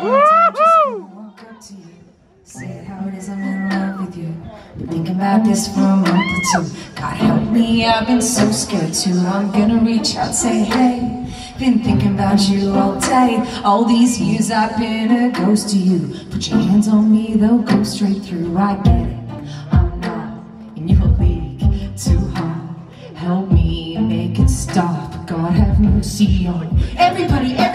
I'm Been thinking about this for a month or two. God help me, I've been so scared too I'm gonna reach out, say hey. Been thinking about you all day. All these years I've been a ghost to you. Put your hands on me, they'll go straight through. I get it, I'm not in your league. Too hard, help me make it stop. God have mercy on everybody, everybody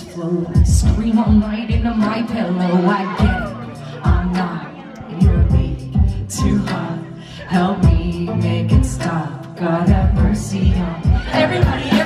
flow. I scream all night into my pillow. I get it. I'm not your league. Too hard. Help me make it stop. God have mercy on everybody.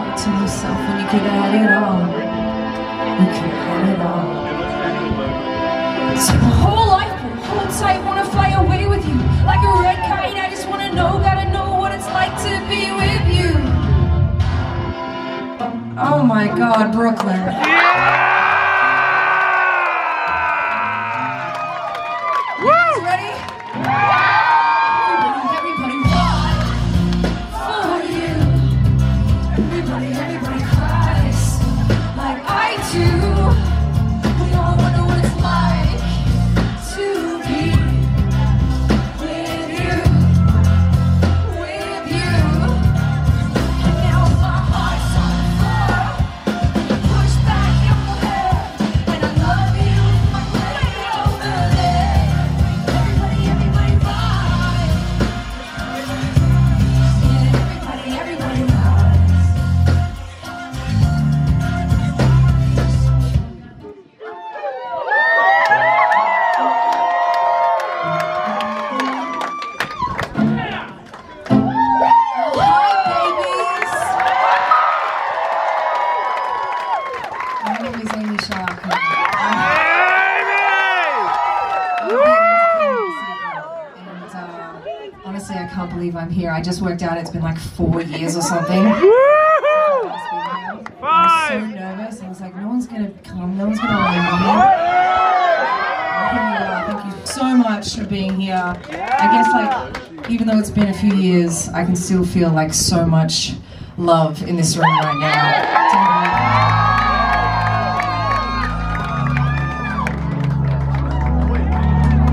My heart to myself when you could have it all. You could have it all. So my whole life will hold tight, wanna fly away with you. Like a red kite, I just wanna know, gotta know what it's like to be with you. Oh my god, Brooklyn. Guys ready? Everybody, honestly, I can't believe I'm here. I just worked out it's been like four years or something. I was so nervous. I was like, no one's gonna come. No one's gonna remember me. And here you are. Thank you so much for being here. I guess like, even though it's been a few years, I can still feel like so much love in this room right now.